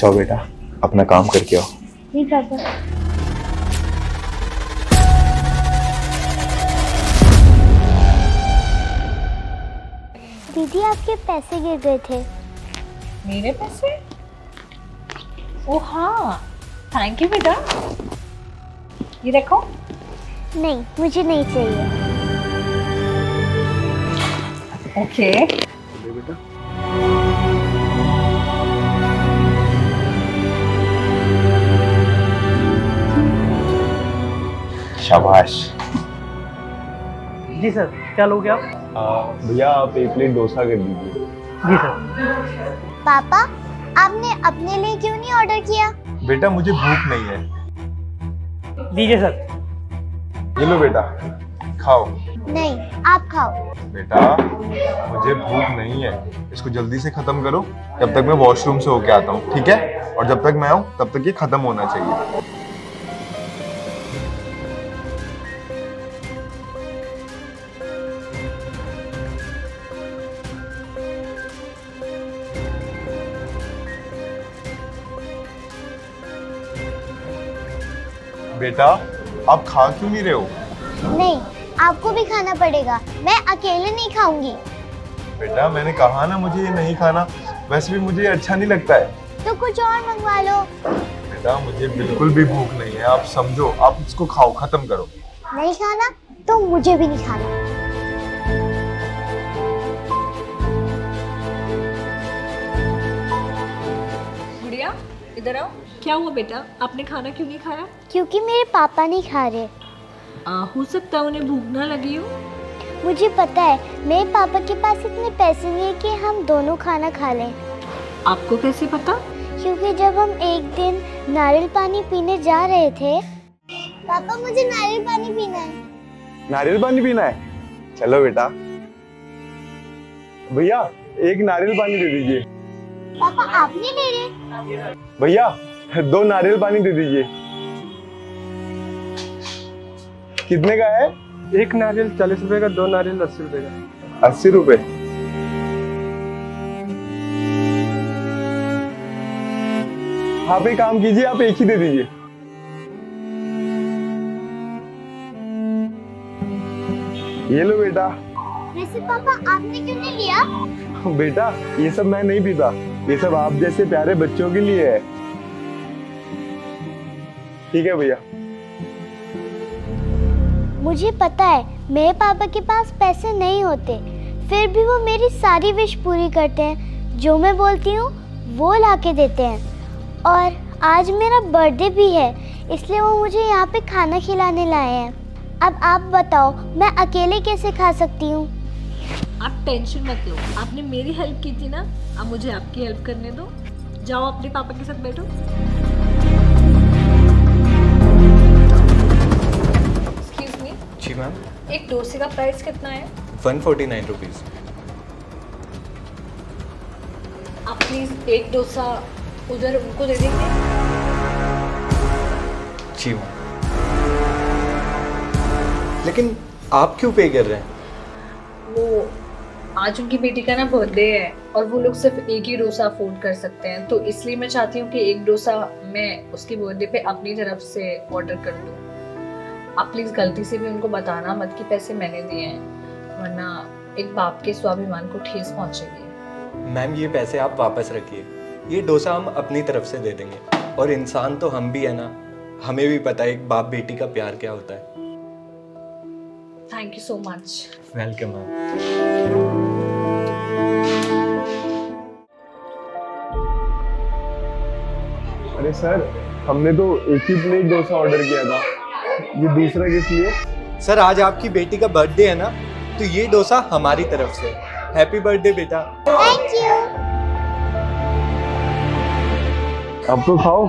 जाओ बेटा अपना काम करके आओ। जी पापा दीदी आपके पैसे गिर गए थे। मेरे पैसे? ओ हाँ थैंक यू बेटा। ये रखो। नहीं मुझे नहीं चाहिए। Okay okay. बेटा। शाबाश। जी सर क्या लोगे आप? भैया आप एक प्लेट डोसा कर दीजिए। जी सर। पापा आपने अपने लिए क्यों नहीं ऑर्डर किया? बेटा मुझे भूख नहीं है। दीजिए सर। ये लो बेटा खाओ। नहीं आप खाओ। बेटा मुझे भूख नहीं है। इसको जल्दी से खत्म करो। जब तक मैं वॉशरूम से होके आता हूँ ठीक है? और जब तक मैं आऊँ तब तक ये खत्म होना चाहिए। बेटा आप खा क्यों नहीं रहे हो? नहीं आपको भी खाना पड़ेगा। मैं अकेले नहीं खाऊँगी। बेटा मैंने कहा ना मुझे ये नहीं खाना। वैसे भी मुझे ये अच्छा नहीं लगता है। तो कुछ और मंगवा लो। बेटा मुझे बिल्कुल भी भूख नहीं है। आप समझो आप इसको खाओ खत्म करो। नहीं खाना तो मुझे भी नहीं खाना। गुड़िया इधर आओ। क्या हुआ बेटा? आपने खाना क्यों नहीं खाया? क्योंकि मेरे पापा नहीं खा रहे। आ, हो सकता है उन्हें भूख ना लगी हो। मुझे पता है मेरे पापा के पास इतने पैसे नहीं है कि हम दोनों खाना खा लें। आपको कैसे पता? क्योंकि जब हम एक दिन नारियल पानी पीने जा रहे थे पापा मुझे नारियल पानी पीना है। नारियल पानी पीना है? चलो बेटा। भैया एक नारियल पानी दे दीजिए। पापा आप नहीं ले रहे? भैया दो नारियल पानी दे दीजिए। कितने का है? एक नारियल चालीस रुपए का दो नारियल अस्सी रुपए का। अस्सी रुपए। आप एक काम कीजिए आप एक ही दे दीजिए। ये लो बेटा। वैसे पापा आपने क्यों नहीं लिया? बेटा ये सब मैं नहीं पीता। ये सब आप जैसे प्यारे बच्चों के लिए है। ठीक है भैया। मुझे पता है मेरे पापा के पास पैसे नहीं होते। फिर भी वो मेरी सारी विश पूरी करते हैं। जो मैं बोलती हूँ वो ला के देते हैं। और आज मेरा बर्थडे भी है इसलिए वो मुझे यहाँ पे खाना खिलाने लाए हैं। अब आप बताओ मैं अकेले कैसे खा सकती हूँ? आप टेंशन मत लो। आपने मेरी हेल्प की थी ना? अब मुझे आपकी हेल्प करने दो। जाओ अपने पापा के साथ बैठो। मैम एक डोसे का प्राइस कितना है? वन फोर्टी नाइन रुपीज़ आप प्लीज़ एक डोसा उधर उनको दे देंगे? जी मैम लेकिन आप क्यों पे कर रहे हैं? वो आज उनकी बेटी का ना बर्थडे है और वो लोग सिर्फ़ एक ही डोसा अफोर्ड कर सकते हैं। तो इसलिए मैं चाहती हूँ कि एक डोसा मैं उसकी बर्थडे पे अपनी तरफ़ से ऑर्डर कर दूँ। आप प्लीज़ गलती से भी उनको बताना मत कि पैसे मैंने दिए हैं वरना एक बाप के स्वाभिमान को ठेस पहुँचेगी। मैम ये पैसे आप वापस रखिए। ये डोसा हम अपनी तरफ़ से दे देंगे। और इंसान तो हम भी है ना। हमें भी पता है एक बाप बेटी का प्यार क्या होता है। Thank you so much welcome ma'am अरे सर हमने तो एक ही प्लेट डोसा ऑर्डर किया था। ये दूसरा किस लिए? सर आज आपकी बेटी का बर्थडे है ना तो ये डोसा हमारी तरफ़ से। हैप्पी बर्थडे बेटा। थैंक यू अब तो खाओ।